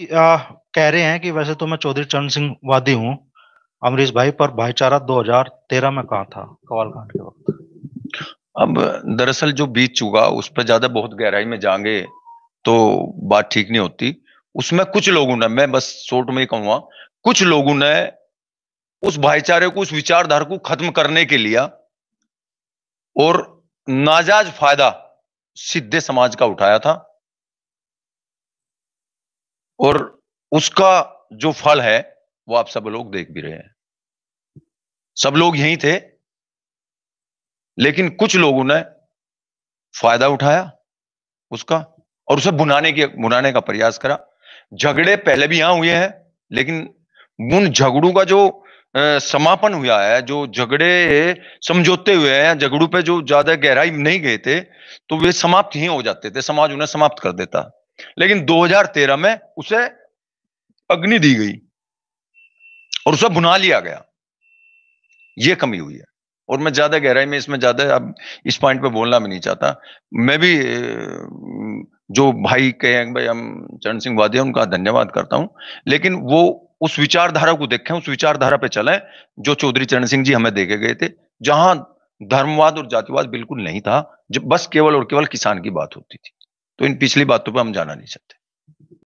आ, कह रहे हैं कि वैसे तो मैं चौधरी चरण सिंह वादी हूँ। अमरीश भाई पर भाईचारा 2013 में कहा था? कवाल कांड के वक्त। अब दरअसल जो बीत चुका उस पर ज़्यादा बहुत गहराई में जाएँगे तो बात ठीक नहीं होती। उसमें कुछ लोगों ने मैं बस शोर्ट में ही कहूँगा कुछ लोगों ने उस भाईचारे को उस विचारधारा को खत्म करने के लिए और नाजाज फ़ायदा सिद्धे समाज का उठाया था। और उसका जो फल है, वो आप सब लोग देख भी रहे हैं। सब लोग यहीं थे, लेकिन कुछ लोगों ने फ़ायदा उठाया उसका और उसे बुनाने की, बुनाने का प्रयास करा। झगड़े पहले भी यहाँ हुए हैं, लेकिन उन झगड़ों का जो समापन हुआ है, जो झगड़े समझौते हुए हैं झगड़ों पे जो ज़्यादा गहराई नहीं गए थे तो वे समाप्त ही हो जाते थे, समाज उन्हें समाप्त कर देता। लेकिन 2013 में उसे अग्नि दी गई और उसे बुना लिया गया। यह कमी हुई है। और मैं ज़्यादा गहराई में इसमें ज़्यादा अब इस पॉइंट पे बोलना भी नहीं चाहता। मैं भी जो भाई कहे भाई हम चरण सिंह वादिया उनका धन्यवाद करता हूँ। लेकिन वो उस विचारधारा को देखें, उस विचारधारा पे चलें, जो चौधरी चरण सिंह जी हमें देखे गए थे, जहाँ धर्मवाद और जातिवाद बिल्कुल नहीं था, जब बस केवल और केवल किसान की बात होती थी। तो इन पिछली बातों पर हम जाना नहीं चाहते।